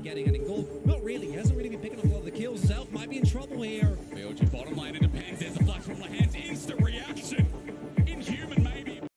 getting any gold. Not really. He hasn't really been picking up a lot of the kills. Self might be in trouble here. Bottom